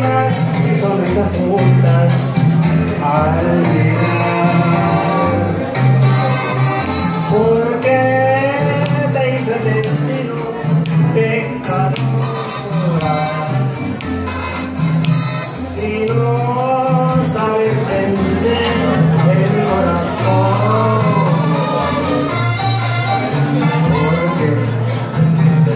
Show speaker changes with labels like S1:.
S1: Lágrimas y sonrisas juntas al. Porque te hizo el destino pecadora. Si no sabes vender el corazón, porque te